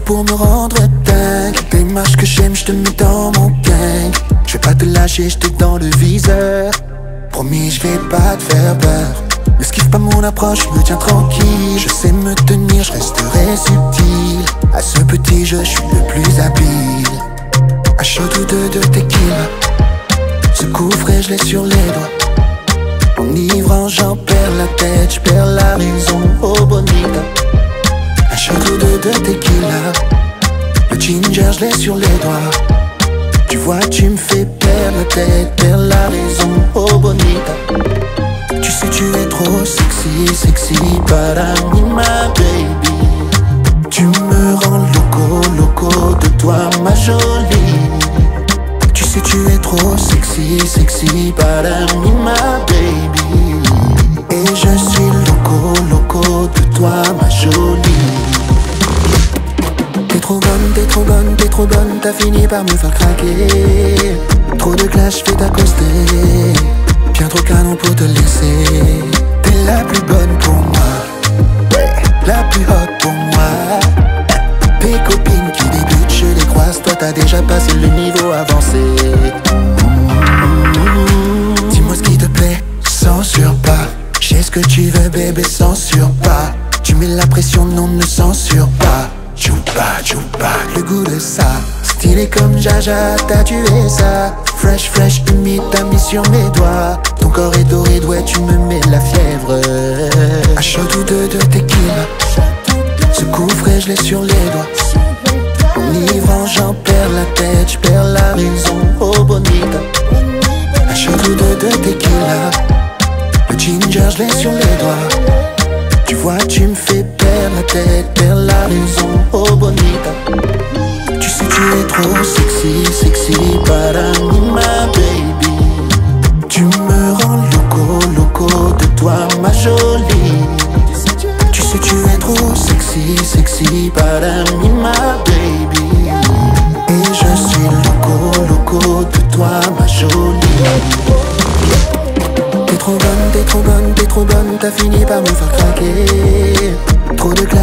pour me rendre dingue. Démarche que j'aime, je te mets dans mon gang. Je vais pas te lâcher, je dans le viseur. Promis, je vais pas te faire peur. Ne skiffe pas mon approche, me tiens tranquille. Je sais me tenir, je resterai subtil. À ce petit jeu, je suis le plus habile. À chaud ou deux de tequila. Ce couvre je l'ai sur les doigts. Enivrant, j'en perds la tête, je perds la raison, oh bonita de, tequila. Le ginger, je l'ai sur les doigts. Tu vois, tu me fais perdre la tête, perdre la raison, oh bonita. Tu sais, tu es trop sexy, sexy para mí, ma baby. Tu me rends loco, loco de toi, ma jolie. Tu sais, tu es trop sexy, sexy para mí, ma baby. Et je suis loco, loco de toi, ma jolie trop bonne, t'es trop bonne, t'es trop bonne, t'as fini par me faire craquer. Trop de clash fait t'accoster Bien trop canon pour te laisser. T'es la plus bonne pour moi. La plus hot pour moi. Tes copines qui débutent, je les croise. Toi t'as déjà passé le niveau avancé. Dis-moi ce qui te plaît, censure pas J'ai ce que tu veux bébé, censure pas Tu mets la pression, non ne censure pas Le goût de ça Stylé comme Jaja, t'as tué ça. Fresh, fresh, humide, t'as mis sur mes doigts. Ton corps est doré, ouais, tu me mets la fièvre. À chaud ou deux de tequila. Ce couvre je l'ai sur les doigts. Enivrant, j'en perds la tête, j'perds la raison, oh bonita. À chaud ou deux de tequila. Le ginger, je l'ai sur les doigts. Tu vois, tu me fais perdre la tête, perdre la raison, oh bonita. Tu sais, tu es trop sexy, sexy para mí, ma baby. Tu me rends loco, loco de toi, ma jolie. Tu sais, tu es trop sexy, sexy para mí, ma baby. Et je suis loco, loco de toi, ma jolie. T'es trop bonne, t'es trop bonne, t'es trop bonne, t'as fini par me faire craquer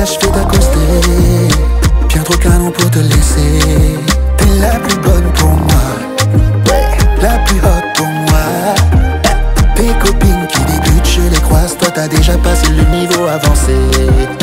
Clash fait t'accoster Bien trop canon pour te laisser. T'es la plus bonne pour moi. La plus hot pour moi. Tes copines qui débutent, je les croise. Toi t'as déjà passé le niveau avancé